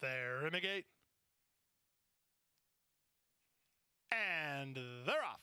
They're in the gate. And they're off.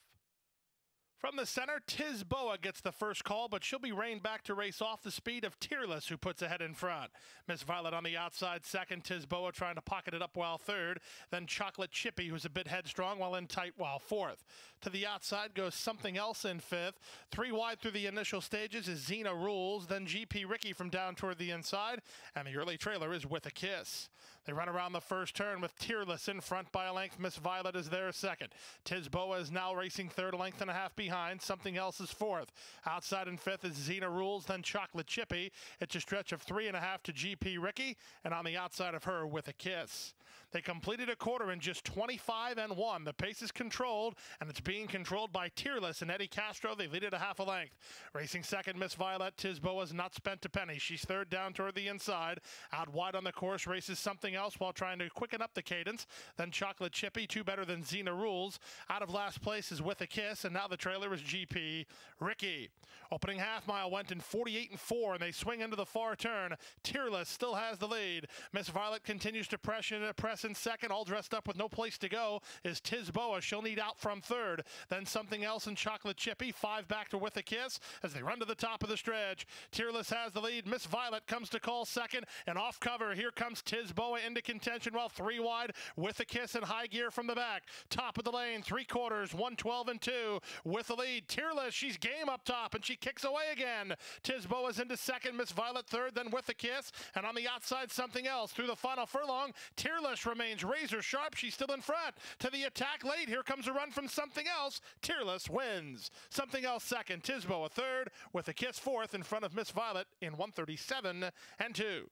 From the center, Tisboa gets the first call, but she'll be reined back to race off the speed of Tearless, who puts ahead in front. Miss Violet on the outside, second. Tisboa trying to pocket it up while third. Then Chocolate Chippy, who's a bit headstrong, while in tight while fourth. To the outside goes something else in fifth. Three wide through the initial stages is Xena Rules. Then GP Ricky from down toward the inside, and the early trailer is With a Kiss. They run around the first turn with Tearless in front by a length. Miss Violet is there second. Tisboa is now racing third, a length and a half behind. Something else is fourth. Outside in fifth is Xena Rules, then Chocolate Chippy. It's a stretch of three and a half to GP Ricky, and on the outside of her with a kiss. They completed a quarter in just 25 and 1. The pace is controlled, and it's being controlled by Tearless and Eddie Castro. They lead it a half a length. Racing second, Miss Violet Tisboa has not spent a penny. She's third down toward the inside. Out wide on the course, races something else while trying to quicken up the cadence. Then Chocolate Chippy, two better than Xena Rules. Out of last place is With a Kiss, and now the trailer is GP Ricky. Opening half mile went in 48 and 4, and they swing into the far turn. Tearless still has the lead. Miss Violet continues to press in, press in second, all dressed up with no place to go, is Tisboa. She'll need out from third. Then something else in Chocolate Chippy, five back to With a Kiss as they run to the top of the stretch. Tearless has the lead. Miss Violet comes to call second, and off cover, here comes Tisboa into contention while three wide with a kiss and high gear from the back. Top of the lane, three quarters, 112 and two with the lead. Tearless, she's game up top and she kicks away again. Tisbo is into second, Miss Violet third, then with a kiss. And on the outside, something else. Through the final furlong, Tearless remains razor sharp. She's still in front. To the attack late. Here comes a run from something else. Tearless wins. Something else second. Tisboa third, with a kiss fourth in front of Miss Violet in 137 and two.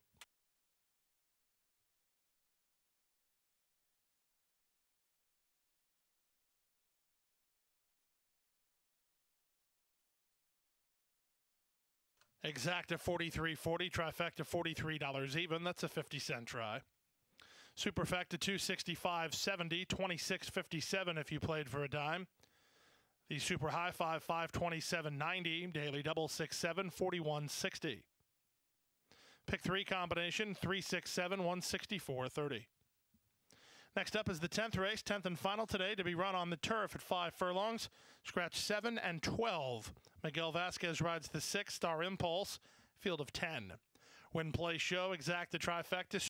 Exacta 43.40, trifecta $43 even. That's a 50 cent try. Superfecta 265.70, 26.57 if you played for a dime. The super high five 527.90, daily double six seven 41.60. Pick three combination 367 164.30. Next up is the 10th race, 10th and final today to be run on the turf at five furlongs. Scratch 7 and 12. Miguel Vasquez rides the 6 Star Impulse, field of 10. Win, play, show, exacta trifecta.